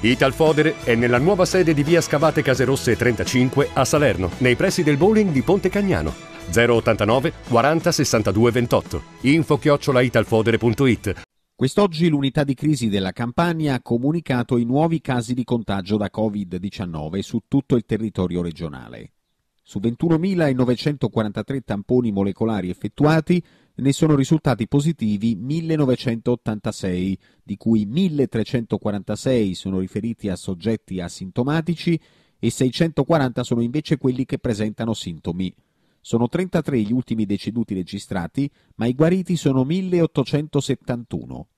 Italfodere è nella nuova sede di via Scavate Caserosse 35 a Salerno, nei pressi del bowling di Ponte Cagnano. 089 40 62 28. Info chiocciola italfodere.it. Quest'oggi l'unità di crisi della Campania ha comunicato i nuovi casi di contagio da Covid-19 su tutto il territorio regionale. Su 21.943 tamponi molecolari effettuati, ne sono risultati positivi 1986, di cui 1346 sono riferiti a soggetti asintomatici e 640 sono invece quelli che presentano sintomi. Sono 33 gli ultimi deceduti registrati, ma i guariti sono 1871.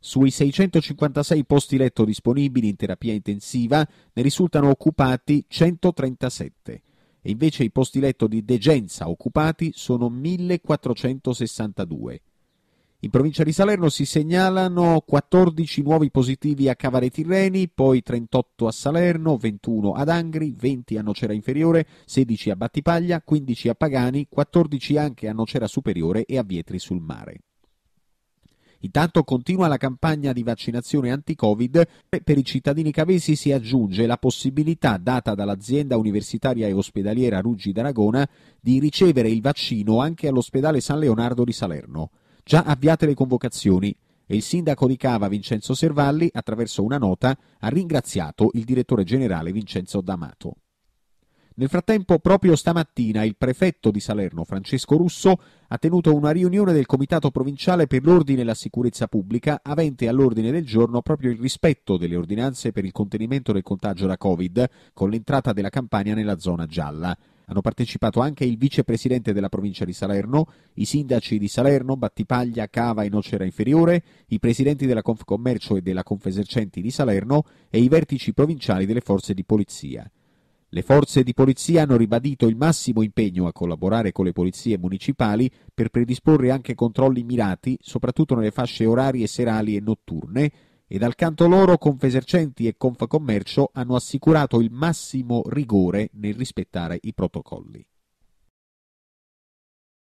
Sui 656 posti letto disponibili in terapia intensiva ne risultano occupati 137 e invece i posti letto di degenza occupati sono 1462. In provincia di Salerno si segnalano 14 nuovi positivi a Cavare Tirreni, poi 38 a Salerno, 21 ad Angri, 20 a Nocera Inferiore, 16 a Battipaglia, 15 a Pagani, 14 anche a Nocera Superiore e a Vietri sul Mare. Intanto continua la campagna di vaccinazione anti-Covid e per i cittadini cavesi si aggiunge la possibilità data dall'azienda universitaria e ospedaliera Ruggi d'Aragona di ricevere il vaccino anche all'ospedale San Leonardo di Salerno. Già avviate le convocazioni e il sindaco di Cava Vincenzo Servalli, attraverso una nota, ha ringraziato il direttore generale Vincenzo D'Amato. Nel frattempo, proprio stamattina, il prefetto di Salerno, Francesco Russo, ha tenuto una riunione del Comitato Provinciale per l'Ordine e la Sicurezza Pubblica, avente all'ordine del giorno proprio il rispetto delle ordinanze per il contenimento del contagio da Covid, con l'entrata della campagna nella zona gialla. Hanno partecipato anche il vicepresidente della provincia di Salerno, i sindaci di Salerno, Battipaglia, Cava e Nocera Inferiore, i presidenti della Confcommercio e della Confesercenti di Salerno e i vertici provinciali delle forze di polizia. Le forze di polizia hanno ribadito il massimo impegno a collaborare con le polizie municipali per predisporre anche controlli mirati, soprattutto nelle fasce orarie serali e notturne, e dal canto loro Confesercenti e Confcommercio hanno assicurato il massimo rigore nel rispettare i protocolli.